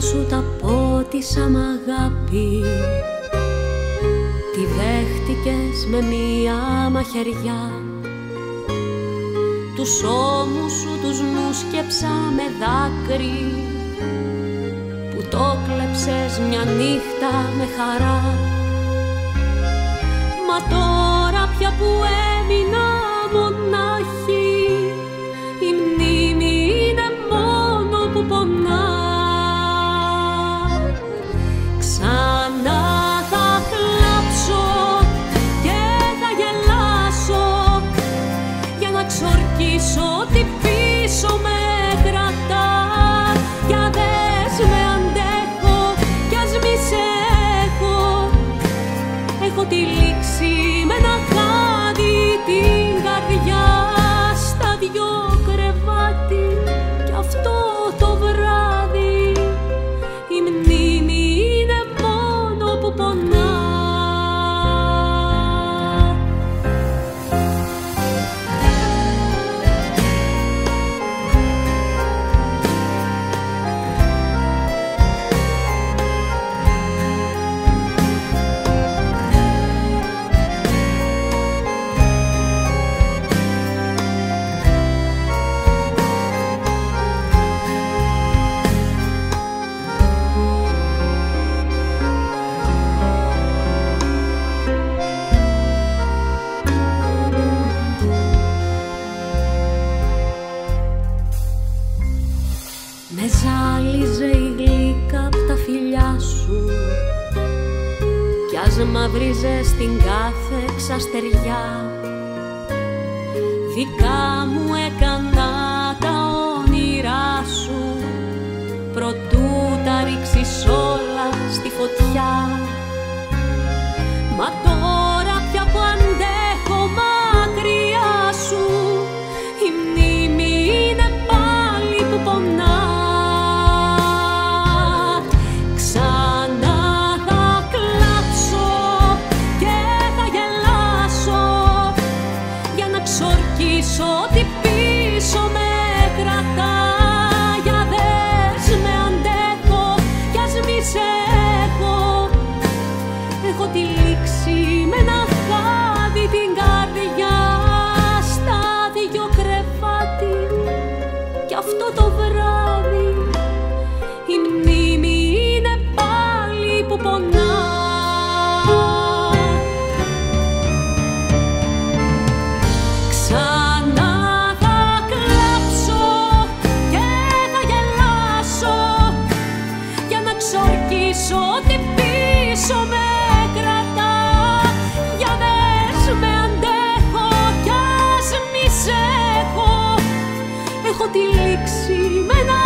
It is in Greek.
σου τα πότισα μ' αγάπη. Τη δέχτηκες με μία μαχαιριά. Τους ώμους σου τους μουσκεψα με δάκρυ. Που το κλέψες μια νύχτα με χαρά. Μα τώρα πια που έμεινα μόνο που πονά Κι ας μαυρίζε στην κάθε ξαστεριά. Δικά μου έκανα τα όνειρά σου Προτού τα ρίξεις όλα στη φωτιά. Μα τώρα που πονά. Ξανά θα κλάψω και θα γελάσω για να ξορκίσω τι πίσω με κρατά. Για δες με αντέχω κι ας μη σε έχω. Έχω τη λήξη με ένα